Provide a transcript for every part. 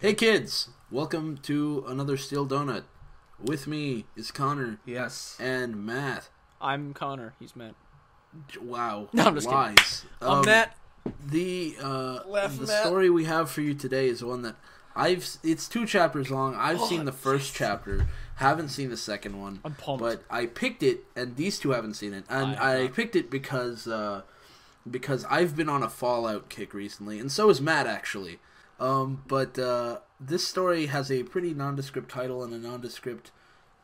Hey kids, welcome to another Steel Donut. With me is Connor Yes. and Matt. I'm Connor. He's Matt. Wow, No, I'm just kidding. lies. I'm Um, Matt. The uh, Laugh, the Matt. story we have for you today is one that I've. s- It's two chapters long. I've seen the first chapter, haven't seen the second one. I'm pumped. But I picked it, and these two haven't seen it, and I have I, not. picked it because uh, because I've been on a Fallout kick recently, and so is Matt actually. Um, but uh, this story has a pretty nondescript title and a nondescript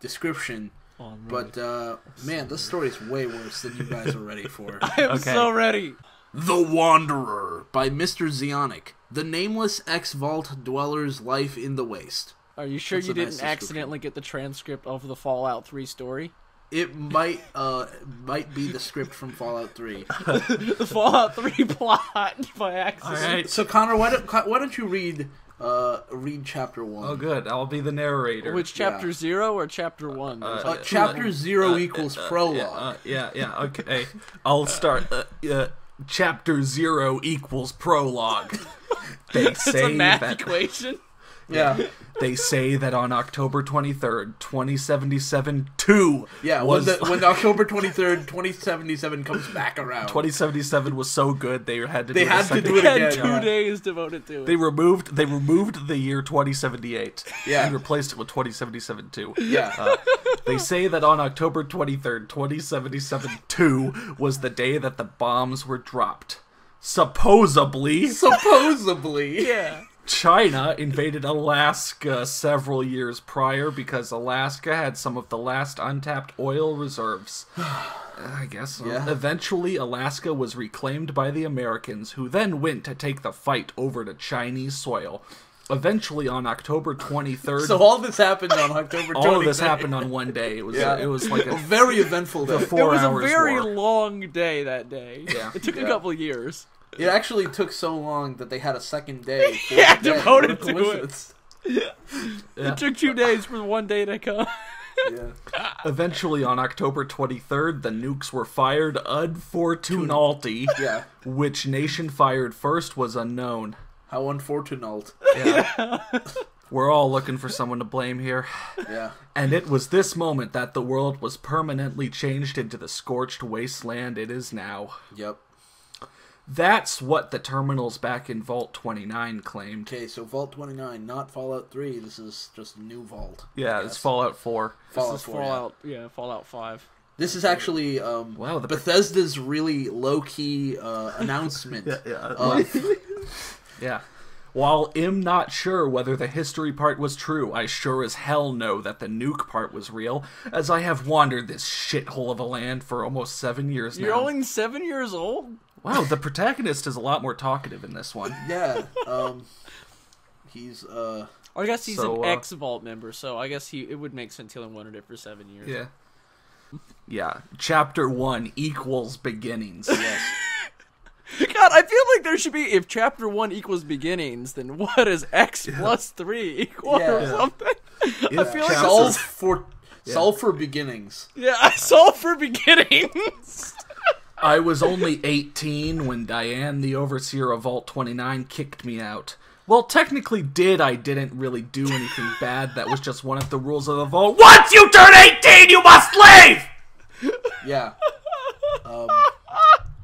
description. Oh, I'm But uh, man, this story is way worse than you guys are ready for. I'm Okay. so ready. The Wanderer by Mr. Zionic. The nameless ex-vault dweller's life in the waste. Are you sure That's you didn't description. accidentally get the transcript of the Fallout 3 story? It might uh might be the script from Fallout 3. the Fallout 3 plot by accident. All right. So Connor, why don't why don't you read uh read chapter 1? Oh, good. I'll be the narrator. Which Yeah. chapter 0 or chapter 1? Uh, Uh, chapter 0 equals prologue. Yeah, uh, yeah, yeah. Okay. I'll start. Uh, uh, chapter zero equals prologue. They it's a math that equation. Yeah. they say that on October twenty third, twenty seventy seven, two Yeah, was when the, when October 23rd, 2077 comes back around. twenty seventy seven was so good they had to They do had a to do it We had again. two yeah. days devoted to it. They removed they removed the year 2078 Yeah. and replaced it with 2077 2. Yeah. Uh, they say that on October 23rd, 2077 2 was the day that the bombs were dropped. Supposedly, Supposedly. yeah. China invaded Alaska several years prior because Alaska had some of the last untapped oil reserves. I guess. so. Yeah. Eventually, Alaska was reclaimed by the Americans, who then went to take the fight over to Chinese soil. Eventually, on October 23rd, So all this happened on October 23rd. all of this happened on one day. It was Yeah. it was like A a very eventful day. four it was a very war. long day that day. Yeah. It took Yeah. a couple of years. It actually took so long that they had a second day. For Yeah, the day. devoted What a to it. coincidence. Yeah. It took two days for one day to come. Yeah. Eventually, on October 23rd, the nukes were fired. Unfortunately, Yeah. which nation fired first was unknown. How unfortunate. Yeah. We're all looking for someone to blame here. Yeah. And it was this moment that the world was permanently changed into the scorched wasteland it is now. Yep. That's what the terminals back in Vault 29 claimed. Okay, so Vault 29, not Fallout 3. This is just a new Vault. Yeah, it's. Fallout 4. Fallout this is 4, yeah. Fallout, yeah. Fallout 5. This is actually um, Wow, the- Bethesda's really low key uh, announcement. yeah. yeah. of- Yeah. While I'm not sure whether the history part was true, I sure as hell know that the nuke part was real, as I have wandered this shithole of a land for almost seven years You're now. only seven years old? Wow, the protagonist is a lot more talkative in this one. yeah. Um, he's uh, I guess he's So, an uh, ex Vault member, so I guess he it would make sense he only wanted it for seven years. Yeah. Yeah. Chapter 1 equals beginnings. yes. God, I feel like there should be if chapter one equals beginnings, then what is X plus three equal Yeah. or something? I feel like solve this is, for solve for beginnings. yeah, I solve for beginnings. I was only 18 when Diane, the overseer of Vault 29, kicked me out. Well, technically did I didn't really do anything bad. That was just one of the rules of the vault. Once you turn 18, you must leave! Yeah. Um,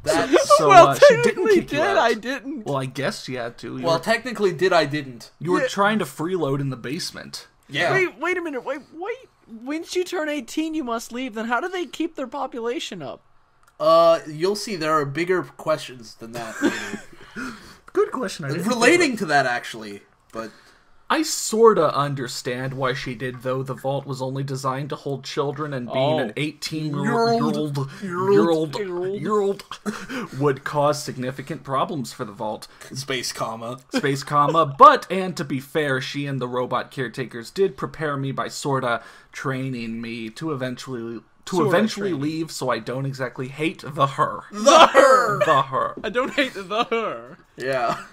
that. So well, uh, she didn't technically kick you did out. I didn't. Well, I guess she had to. You, Well, were, technically, did I didn't. you were yeah. trying to freeload in the basement. Yeah. Wait, wait a minute. Wait, wait. Once you turn eighteen, you must leave. Then how do they keep their population up? Uh, you'll see there are bigger questions than that. later. Good question. I Relating to that, actually, but I sorta understand why she did, though. The vault was only designed to hold children, and being Oh. an 18 year old year old year old would cause significant problems for the vault. space comma. Space comma, but and to be fair, she and the robot caretakers did prepare me by sorta training me to eventually to Sorta eventually training. leave, so I don't exactly hate the her. The her. The her. I don't hate the her. Yeah.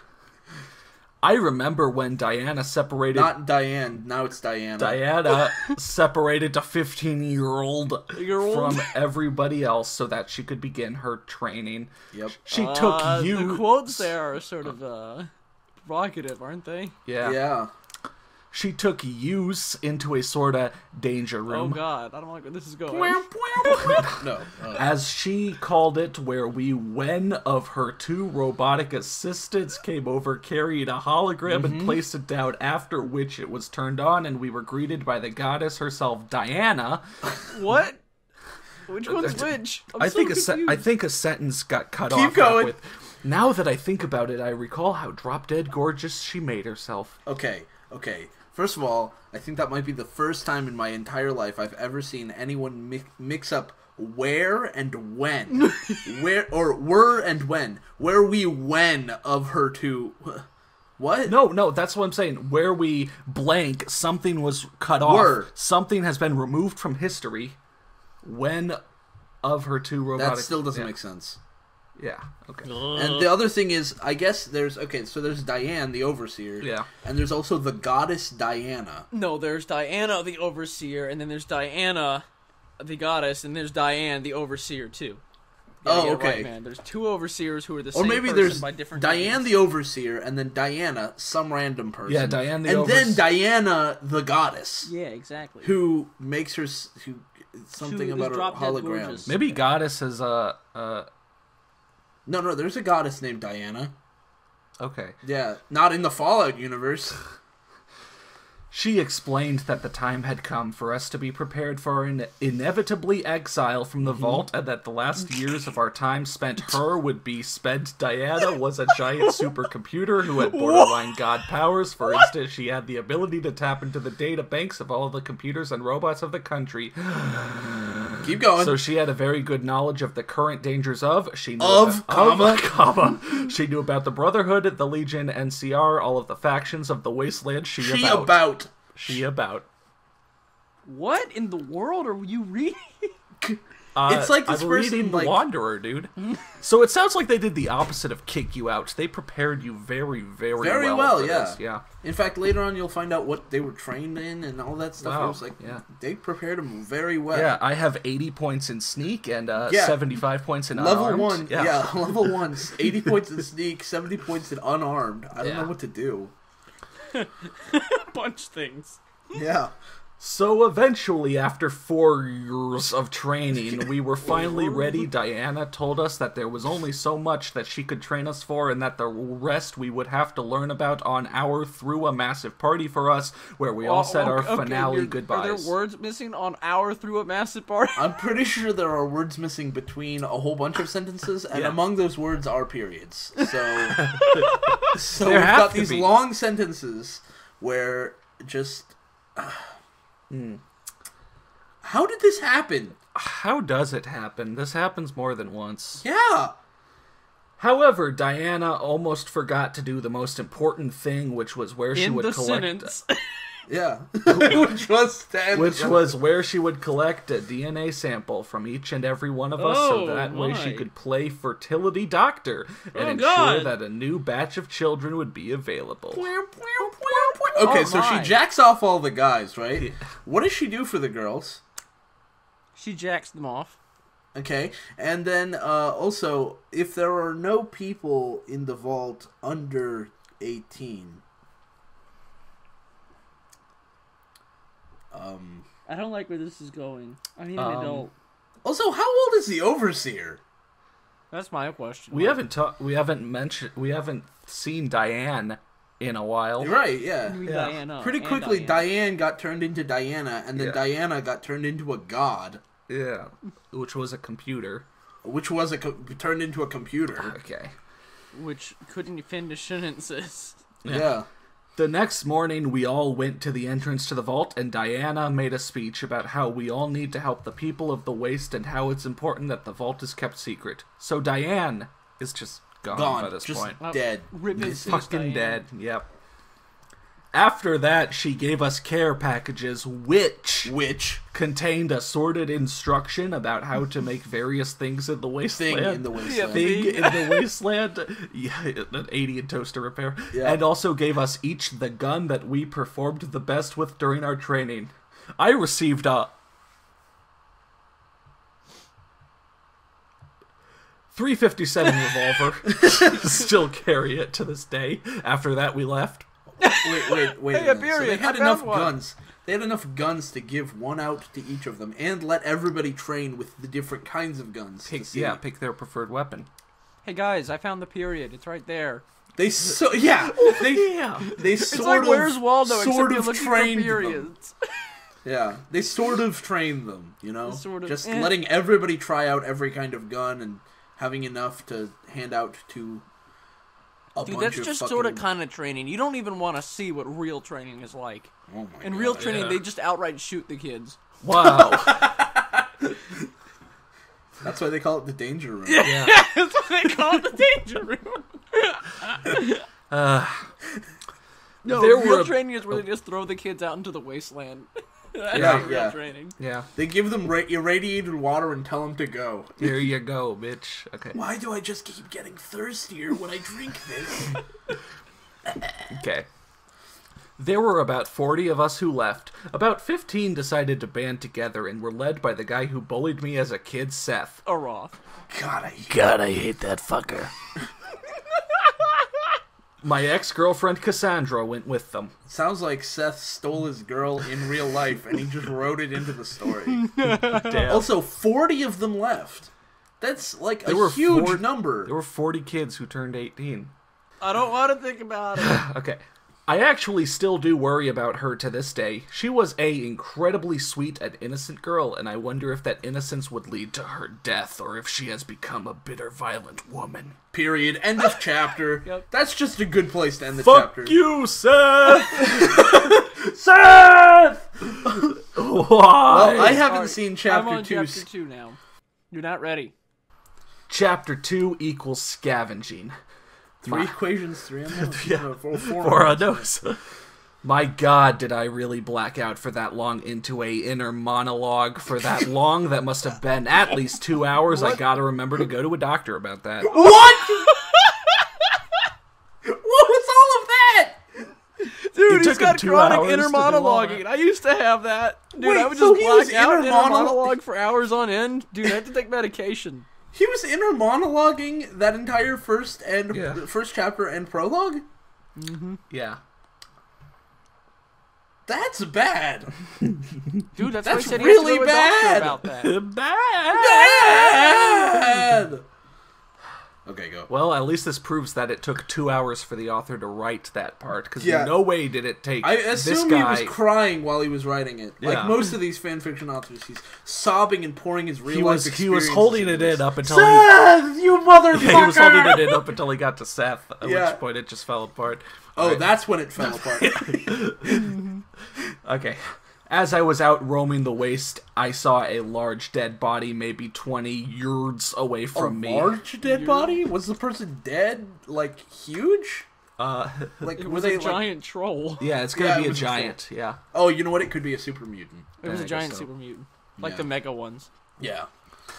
I remember when Diana separated Not Diane. Now it's Diana. Diana separated to 15 year old Year old? from everybody else so that she could begin her training. Yep. She Uh, took you. The quotes there are sort of uh, provocative, aren't they? Yeah. Yeah. She took use into a sort of danger room. Oh. God, I don't like where this is going. No. uh, as she called it, where we, when of her two robotic assistants came over, carried a hologram and placed it down, after which it was turned on, and we were greeted by the goddess herself, Diana. What? Which one's which? I'm I so think a se- I think a sentence got cut Keep off. going. With, now that I think about it, I recall how drop dead gorgeous she made herself. okay. Okay. First of all, I think that might be the first time in my entire life I've ever seen anyone mi- mix up where and when, where or were and when, where we when of her to. What? No, no, that's what I'm saying. Where we blank, something was cut off. Were. Something has been removed from history. When of her two robotic. that still doesn't yeah. make sense. Yeah. Okay. And the other thing is, I guess there's okay. So there's Diane, the overseer. Yeah. And there's also the goddess Diana. No, there's Diana, the overseer, and then there's Diana, the goddess, and there's Diane, the overseer too. You Oh, get it right, okay. man. There's two overseers who are the Or same maybe person there's by different Diane names. the overseer, and then Diana, some random person. Yeah, Diane the and then Diana the goddess, Yeah, exactly. who makes her who something Who is about her drop hologram. gorgeous. Maybe goddess is uh uh No, no, there's a goddess named Diana. okay. Yeah, not in the Fallout universe. She explained that the time had come for us to be prepared for an inevitably exile from the vault, and that the last years of our time spent her would be spent. Diana was a giant supercomputer who had borderline god powers. For instance, she had the ability to tap into the data banks of all the computers and robots of the country. Keep going. So she had a very good knowledge of the current dangers of. She knew Of, about, comma. She knew about the Brotherhood, the Legion, NCR, all of the factions of the Wasteland. She, she about. about. She about. What in the world are you reading? Uh, It's like this I'm person, reading like- The Wanderer, dude. so it sounds like they did the opposite of kick you out. They prepared you very, very, Very well. well, for yeah. this. Yeah. In fact, later on you'll find out what they were trained in and all that stuff. Wow, It was like yeah. they prepared them very well. Yeah, I have 80 points in sneak and uh, Yeah. 75 points in Level unarmed. one, yeah. level one, 80 points in sneak, 70 points in unarmed. I don't Yeah. know what to do. Bunch things. Yeah. So eventually, after four years of training, we were finally ready. Diana told us that there was only so much that she could train us for, and that the rest we would have to learn about on our through a massive party for us, where we all Oh, said our okay, okay, finale you're- goodbyes. Are there words missing on our through a massive party? I'm pretty sure there are words missing between a whole bunch of sentences, and Yeah. among those words are periods. So, so There we've have got to these be. long sentences where just. Hmm. How did this happen? How does it happen? This happens more than once. Yeah. However, Diana almost forgot to do the most important thing, which was where she in would the collect. sentence. Yeah. Which was to Which was where she would collect a DNA sample from each and every one of us, so Oh, that way she could play fertility doctor and Oh, ensure God. that a new batch of children would be available. Okay, Oh, so my. she jacks off all the guys, right? What does she do for the girls? she jacks them off. Okay, and then uh, also, if there are no people in the vault under 18, um, I don't like where this is going. I need Um, an adult. also, how old is the overseer? That's my question. We haven't ta- we haven't mentioned we haven't seen Diane in a while. Right, yeah. Yeah. Diana Pretty quickly, Diane. Diane got turned into Diana, and then Yeah. Diana got turned into a god, Yeah, which was a computer. which was a co- turned into a computer. Okay. which couldn't finish sentences. Yeah. The next morning, we all went to the entrance to the vault, and Diana made a speech about how we all need to help the people of the Waste and how it's important that the vault is kept secret. So Diane is just gone, Gone. by this just point. Dead. Rip it, Fucking Diane. dead. Yep. After that, she gave us care packages, which Which contained assorted instruction about how to make various things in the wasteland. thing in the wasteland? thing in the wasteland. Yeah, an 80 and toaster repair. Yeah. And also gave us each the gun that we performed the best with during our training. I received a 357 revolver. Still carry it to this day. After that, we left. Wait, wait, wait. Hey, a a. So they had I enough one. guns. They had enough guns to give one out to each of them, and let everybody train with the different kinds of guns. to Pick, see. yeah, pick their preferred weapon. Hey guys, I found the period. It's right there. They so yeah. They Yeah. they It's sort like of Where's Waldo, sort of you're looking trained them. Yeah, they sort of trained them. You know, Sort of, just eh. letting everybody try out every kind of gun and having enough to hand out to. A Dude, bunch that's of just fucking... sort of kind of training. You don't even want to see what real training is like. Oh my In God, real training, yeah. they just outright shoot the kids. Wow. That's why they call it the danger room. yeah. That's what they call it the danger room. Uh, No, There real were- training is where they just throw the kids out into the wasteland. That's Yeah, real yeah. training. yeah. They give them ra- irradiated water and tell them to go. Here you go, bitch. Okay. Why do I just keep getting thirstier when I drink this? Okay. There were about 40 of us who left. About 15 decided to band together and were led by the guy who bullied me as a kid, Seth. A Roth. God, I hate God, I hate that fucker. My ex girlfriend Cassandra went with them. Sounds like Seth stole his girl in real life and he just wrote it into the story. Damn. also, 40 of them left. That's like a were huge four- number. There were 40 kids who turned 18. I don't want to think about it. Okay. I actually still do worry about her to this day. She was a incredibly sweet and innocent girl, and I wonder if that innocence would lead to her death or if she has become a bitter, violent woman. Period. End of chapter. Yep. That's just a good place to end the Fuck chapter. you, Seth! Seth! Why? Well, I haven't Alright, seen I'm chapter on 2. chapter two now. You're not ready. Chapter 2 equals scavenging. Three equations, three unknowns. Yeah. No, four, four unknowns. My god, did I really black out for that long into a inner monologue for that long? That must have been at least two hours. I gotta remember to go to a doctor about that. What? what was all of that? Dude, It he's got chronic inner to do all monologuing. I used to have that. Dude, Wait, I would just was black out inner inner mono- monologue for hours on end. Dude, I had to take medication. He was inner monologuing that entire first and Yeah. first chapter and prologue. Mm-hmm. Yeah. That's bad. Dude, that's, That's why he said really he has to go to bad. about that. Bad. Bad. Okay, go. Well, at least this proves that it took two hours for the author to write that part, because Yeah. no way did it take I this assume guy. he was crying while he was writing it. Like Yeah. most of these fan fiction authors, he's sobbing and pouring his real he life was he was holding it in up until he Seth, you motherfucker! Yeah, he was holding it in up until he got to Seth, at Yeah. which point it just fell apart. Oh, Alright, that's when it fell apart. okay. As I was out roaming the waste, I saw a large dead body, maybe 20 yards away A from me. large dead body? Was the person dead? Like huge? Uh, Like It were was they a like? giant troll. yeah, it's gonna Yeah, it be a was a giant. Yeah. Oh, you know what? It could be a super mutant. It was I a giant so. super mutant. Like Yeah. the mega ones. Yeah.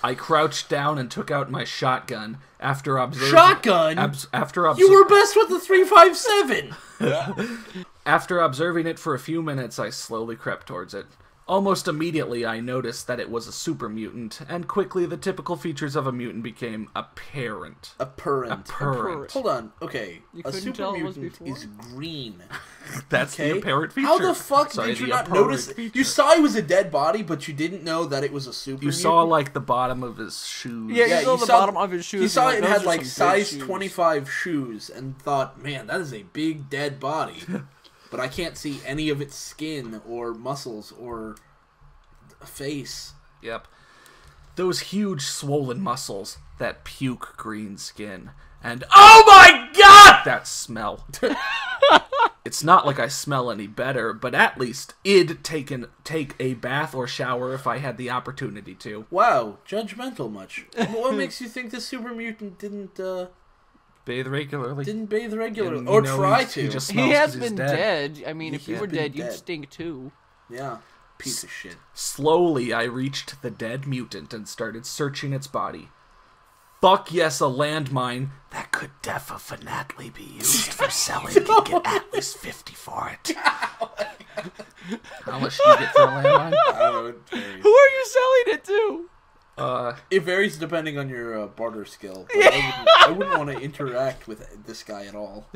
I crouched down and took out my shotgun after observing. Shotgun. Abs- after obs- you were best with the three five seven. After observing it for a few minutes, I slowly crept towards it. Almost immediately, I noticed that it was a super mutant, and quickly the typical features of a mutant became apparent. A purrent. Apparent. Hold on. Okay. You a super tell mutant is green. That's Okay. the apparent feature. How the fuck Sorry, did you not notice? feature. You saw he was a dead body, but you didn't know that it was a super. You mutant? saw like the bottom of his shoes. Yeah, Yeah, you saw you the saw- bottom of his shoes. You saw and it like, had like some big size shoes. 25 shoes and thought, man, that is a big dead body. but I can't see any of its skin or muscles or face. Yep. Those huge swollen muscles, that puke green skin, and oh my god, that smell. it's not like I smell any better, but at least id taken take a bath or shower if I had the opportunity to. Wow, judgmental much. what makes you think the super mutant didn't uh, Bathe regularly. didn't bathe regularly And, or try to? he just He smells has 'cause he's been dead. dead. I mean, if you were been dead, you'd stink too. Yeah, piece of shit. Slowly, I reached the dead mutant and started searching its body. Fuck yes, a landmine that could definitely be used for selling. You can get at least 50 for it. How much do you get for a landmine? I don't know, it varies. Who are you selling it to? Uh, It varies depending on your uh, barter skill. But I wouldn't, wouldn't want to interact with this guy at all.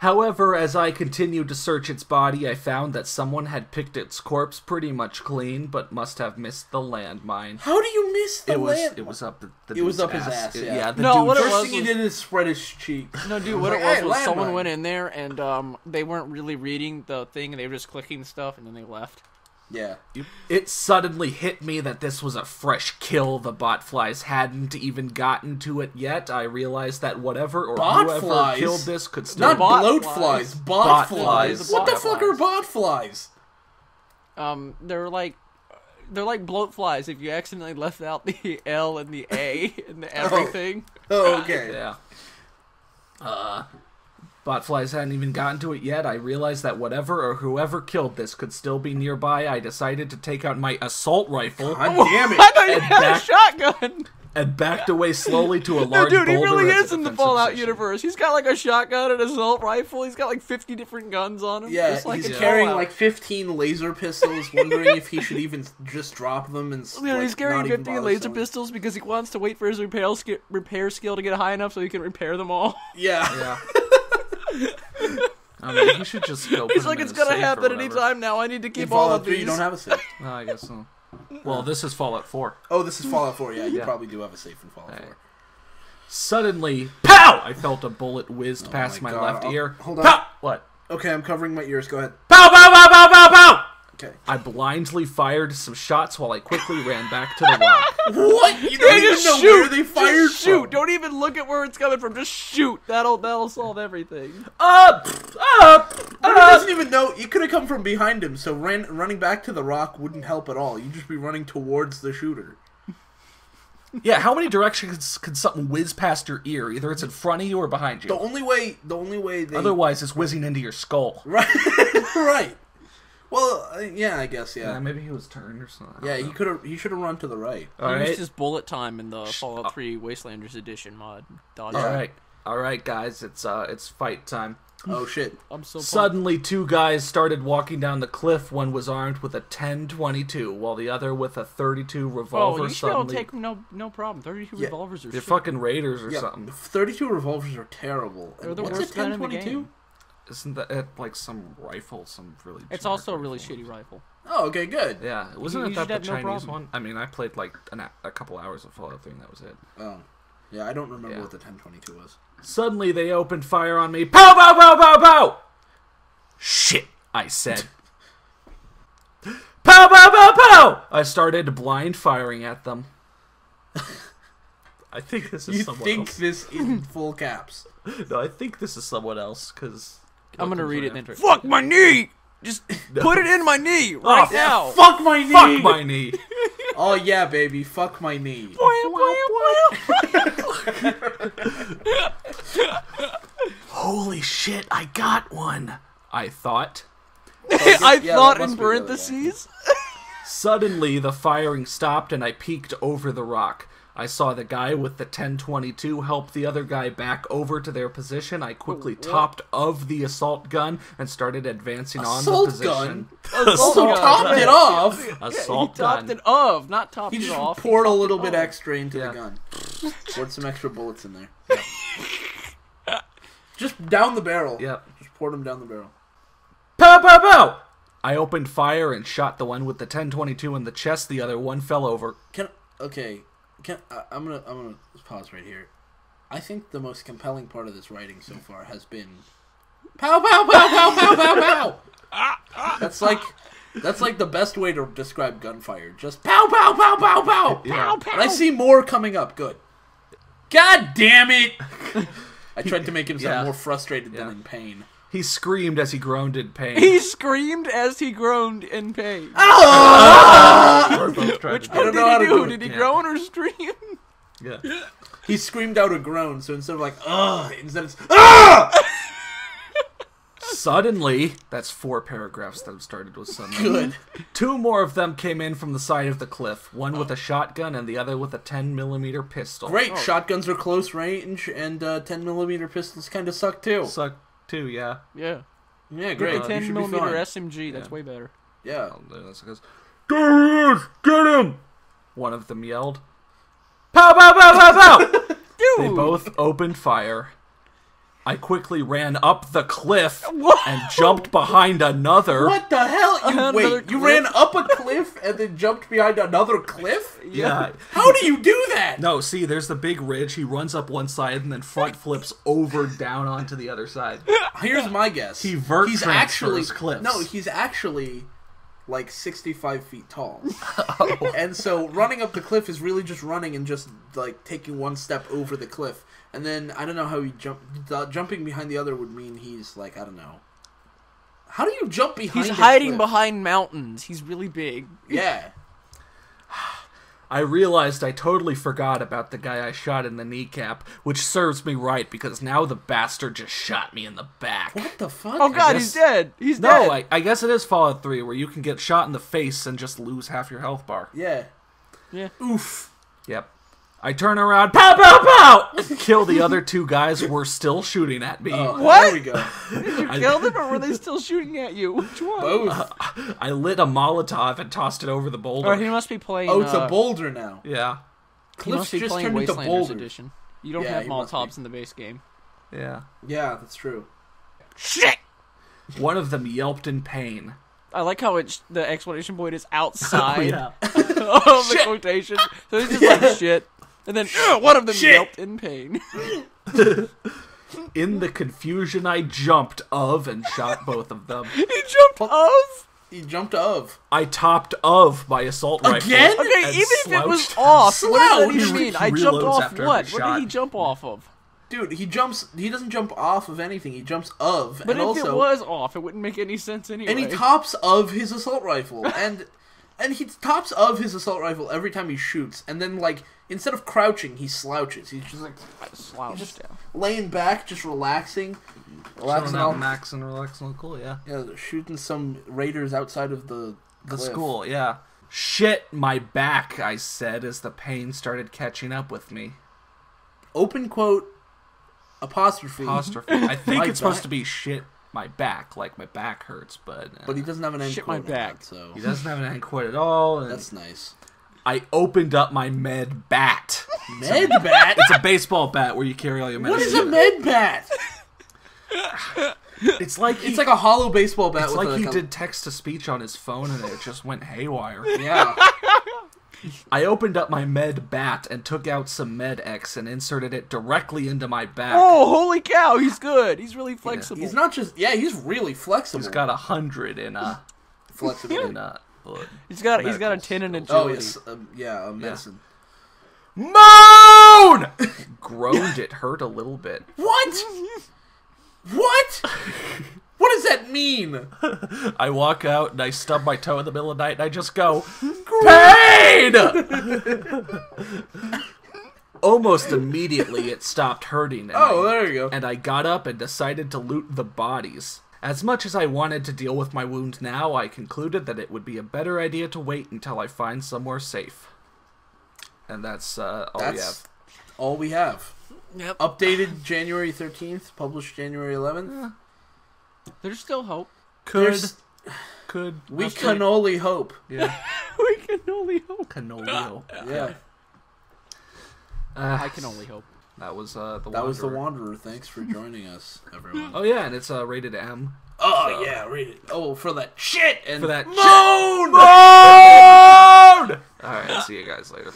However, as I continued to search its body, I found that someone had picked its corpse pretty much clean, but must have missed the landmine. How do you miss the It was land? it was up the, the It was dude's up his ass, It- yeah. the No, dude what it First was thing he did is spread his cheek. No, dude, what it was "Hey, was someone landmine." went in there and um, they weren't really reading the thing and they were just clicking stuff and then they left. Yeah. It suddenly hit me that this was a fresh kill. The botflies hadn't even gotten to it yet. I realized that whatever or whoever Botflies? killed this could still Not bot bloat flies. flies, bot, Bot flies. flies. What the fuck are botflies? Um, they're like they're like bloat flies if you accidentally left out the L and the A and the everything. Oh, okay. Yeah. Uh, botflies hadn't even gotten to it yet. I realized that whatever or whoever killed this could still be nearby. I decided to take out my assault rifle God damn it. I thought you And had back- a shotgun. and backed away slowly to a No, large dude, he really is in the Fallout position. universe. He's got like a shotgun and assault rifle. He's got like 50 different guns on him. Yeah, like he's carrying like 15 laser pistols, wondering if he should even just drop them and. Dude, like, he's carrying not even 50 bother laser selling. pistols because he wants to wait for his repair, repair skill to get high enough so he can repair them all. Yeah. Yeah. I mean, he should just go. He's like, it's gonna happen whatever." anytime now. I need to In keep all Fallout of 3, these. you don't have a safe. Oh, I guess so. Well, this is Fallout 4. Oh, this is Fallout 4. Yeah, you Yeah. probably do have a safe in Fallout Hey. 4. Suddenly, pow! I felt a bullet whizzed Oh past my my, God. left I'll- ear. hold on. Pow! What? Okay, I'm covering my ears. Go ahead. Pow! Pow! Pow! Pow! Pow! Pow! Okay. I blindly fired some shots while I quickly ran back to the rock. What? You don't Hey, even just know shoot. where they fired Just shoot. from. Don't even look at where it's coming from. Just shoot. That'll that'll solve everything. Up! Up! But he doesn't even know. You could have come from behind him, so ran, running back to the rock wouldn't help at all. You'd just be running towards the shooter. Yeah, how many directions can something whiz past your ear? Either it's in front of you or behind you. The only way, the only way they Otherwise, it's whizzing into your skull. right, right. Well, uh, yeah, I guess, Yeah, yeah, maybe he was turned or something. Yeah. don't He could have, he should have run to the right. All he right. used his bullet time in the Fallout 3 Wastelanders Edition mod. Dodge. All right. All right, guys. It's uh, it's fight time. Oh shit! I'm so pumped. Suddenly, two guys started walking down the cliff. One was armed with a 10-22, while the other with a 32 revolver. Oh, revolver. you should be able suddenly, take no no problem. 32 Yeah. revolvers are they're shit. fucking raiders or Yeah, something. thirty-two revolvers are terrible. They're the What's worst a gun 10-22? Game. Isn't that it, like some rifle? Some really. It's also a really rifle? shitty rifle. Oh, okay, good. Yeah, wasn't You it that the have no Chinese one? I mean, I played like an, a couple hours of Fallout 3, and that was it. Oh, yeah. I don't remember Yeah. what the ten twenty-two was. Suddenly, they opened fire on me. Pow! Pow! Pow! Pow! Pow! Shit! I said. pow! Pow! Pow! Pow! I started blind firing at them. I think this is You someone think else. this in full caps? No, I think this is someone else because I'm gonna read it then. Fuck my knee! Just put it in my knee oh, right Oh, now. Fuck my knee! Fuck my knee. Oh yeah, baby. Fuck my knee. Holy shit! I got one. I thought. Oh, I Yeah, thought that in must be really parentheses. Suddenly, the firing stopped and I peeked over the rock. I saw the guy with the 1022 help the other guy back over to their position. I quickly topped of the assault gun and started advancing on the Assault position. gun? Assault So gun. topped it off. he Assault topped gun. it of, not topped He it just off. poured a little bit of. extra into Yeah. the gun. Poured some extra bullets in there. just down the barrel. Yep. Just poured them down the barrel. Pow pow pow! I opened fire and shot the one with the 1022 in the chest. The other one fell over. Can okay? Can I, I'm gonna I'm gonna pause right here. I think the most compelling part of this writing so far has been pow pow pow pow pow pow pow. That's like that's like the best way to describe gunfire. Just pow pow pow pow pow. Yeah. And I see more coming up. Good. God damn it! I tried to make him sound Yeah. more frustrated Yeah. than in pain. He screamed as he groaned in pain. He screamed as he groaned in pain. We're both trying to I don't What know did how he do? do it. Did he Yeah. groan or scream? Yeah. He screamed out a groan, so instead of like ugh, instead it's ah. Suddenly, that's four paragraphs that have started with suddenly. Good. Two more of them came in from the side of the cliff. One with a shotgun and the other with a 10 millimeter pistol. Great. Shotguns are close range, and uh, 10 millimeter pistols kind of suck too. Suck too, yeah. Yeah. Yeah, Get great. the 10 should millimeter. SMG. That's Yeah. way better. Yeah. Oh, that's because. There he is! Get him! One of them yelled, "Pow! Pow! Pow! Pow! Pow!" They both opened fire. I quickly ran up the cliff Whoa! and jumped behind another. What the hell? You Another wait. You ran up a cliff and then jumped behind another cliff? Yeah. How do you do that? No, see, there's the big ridge. He runs up one side and then front flips over down onto the other side. Here's my guess. He vert he's transfers actually cliffs. No, he's actually like 65 feet tall. Oh. And so running up the cliff is really just running and just like taking one step over the cliff. And then I don't know how he jump the, jumping behind the other would mean he's like I don't know. How do you jump behind He's a hiding cliff? behind mountains. He's really big. Yeah. I realized I totally forgot about the guy I shot in the kneecap, which serves me right because now the bastard just shot me in the back. What the fuck? Oh god, guess- he's dead. He's No, dead. I, I guess it is Fallout 3 where you can get shot in the face and just lose half your health bar. Yeah. Yeah. Oof. Yep. I turn around, pow, pow, pow! Kill the other two guys who were still shooting at me. Oh, What? There we go. Did you kill them, or were they still shooting at you? Which one? Both. I lit a Molotov and tossed it over the boulder. Or he must be playing. Oh, it's uh, a boulder now. yeah, Cliffs must be just playing turned into Wastelanders boulders. edition. You don't Yeah, have Molotovs in the base game. yeah. Yeah, that's true. Shit! One of them yelped in pain. I like how it's the explanation point is outside Oh, yeah. of the quotation. So he's just like shit. And then "Ugh," one of them Shit. yelped in pain. In the confusion, I jumped of and shot both of them. he jumped of? He jumped of. I topped of my assault rifle. Again? Okay, and even if it was slouched. off, what does that even He mean? I reloads jumped off after what? every What did he jump off of? Dude, he jumps. He doesn't jump off of anything. He jumps of. But and if also, it was off, it wouldn't make any sense anyway. and he tops of his assault rifle, and and he tops of his assault rifle every time he shoots, and then like instead of crouching, he slouches. He's just like slouched just- down. laying back, just relaxing, relaxing. Showing out Max and relaxing, cool, yeah. yeah, shooting some raiders outside of the The cliff. school, yeah. Shit, my back, I said as the pain started catching up with me. Open quote apostrophe. Apostrophe. I think My it's supposed to be shit, my back, like my back hurts, but. uh, But he doesn't have an end Shit quote my back. that, so he doesn't have an end quote at all. That's nice. I opened up my med bat. Med bat. It's a baseball bat where you carry all your what medicine. is a med bat? It's like he, It's like a hollow baseball bat. it's with like he did text to speech on his phone and it just went haywire. Yeah. I opened up my med bat and took out some med X and inserted it directly into my back. Oh, holy cow! He's good. He's really flexible. He's not just. Yeah, he's really flexible. He's got a hundred in uh flexible. in uh he's got he's got a ten and skills. oh agility. yes, um, yeah, uh, medicine. Moan! Groaned it hurt a little bit. What? what? What does that mean? I walk out and I stub my toe in the middle of the night and I just go, Pain! Almost immediately it stopped hurting. And Oh, I, there you go. and I got up and decided to loot the bodies. As much as I wanted to deal with my wound now, I concluded that it would be a better idea to wait until I find somewhere safe. And that's uh, all we have. That's all we have. Yep. Updated January thirteenth, published January eleventh. There's still hope. Could, There's- could, We that's can only hope. yeah, we can only hope. Canolio. Yeah, Uh, I can only hope. That was uh, the that was the Wanderer. Wanderer. Thanks for joining us, everyone. Oh yeah, and it's uh, rated M. Oh yeah, read it. Oh, for that shit and For that moan. All right, see you guys later.